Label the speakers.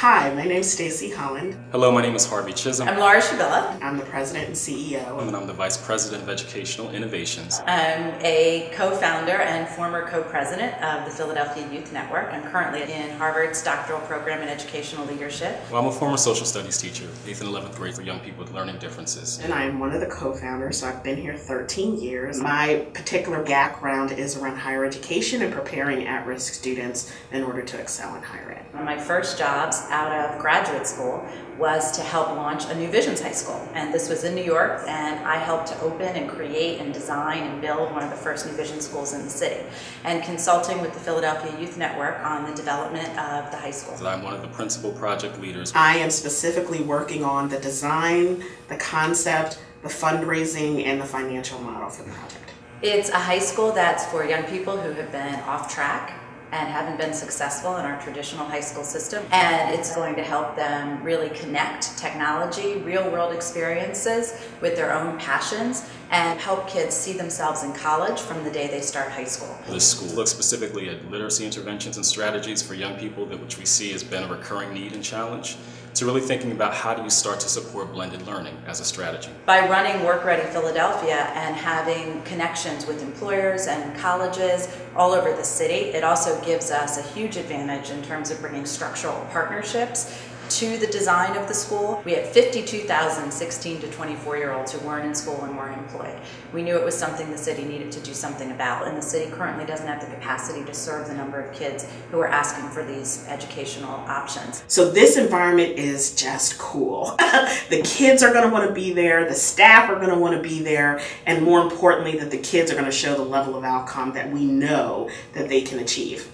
Speaker 1: Hi, my name is Stacy Holland.
Speaker 2: Hello, my name is Harvey Chisholm.
Speaker 3: I'm Laura Shubilla.
Speaker 1: I'm the president and CEO.
Speaker 2: And I'm the Vice President of Educational Innovations.
Speaker 3: I'm a co-founder and former co-president of the Philadelphia Youth Network. I'm currently in Harvard's doctoral program in educational leadership.
Speaker 2: Well, I'm a former social studies teacher, 8th and 11th grade for young people with learning differences.
Speaker 1: And I am one of the co-founders, so I've been here 13 years. My particular background is around higher education and preparing at-risk students in order to excel in higher ed.
Speaker 3: One of my first jobs out of graduate school was to help launch a New Visions High School. And this was in New York, and I helped to open and create and design and build one of the first New Vision schools in the city, and consulting with the Philadelphia Youth Network on the development of the high school.
Speaker 2: So I'm one of the principal project leaders.
Speaker 1: I am specifically working on the design, the concept, the fundraising, and the financial model for the project.
Speaker 3: It's a high school that's for young people who have been off track and haven't been successful in our traditional high school system. And it's going to help them really connect technology, real world experiences with their own passions and help kids see themselves in college from the day they start high school.
Speaker 2: This school looks specifically at literacy interventions and strategies for young people that which we see has been a recurring need and challenge to really thinking about how do you start to support blended learning as a strategy.
Speaker 3: By running Work Ready Philadelphia and having connections with employers and colleges all over the city, it also gives us a huge advantage in terms of bringing structural partnerships to the design of the school. We had 52,000 16 to 24 year olds who weren't in school and weren't employed. We knew it was something the city needed to do something about, and the city currently doesn't have the capacity to serve the number of kids who are asking for these educational options.
Speaker 1: So this environment is just cool. the kids are going to want to be there, the staff are going to want to be there, and more importantly that the kids are going to show the level of outcome that we know that they can achieve.